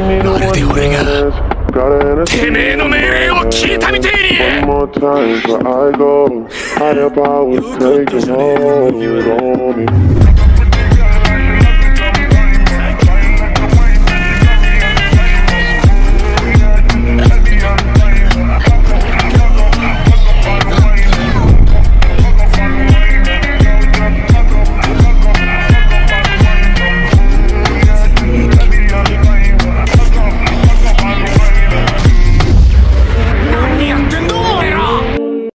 まるで俺がてめえの命令を聞いたみてえに One more time before I go. I powers taking on me.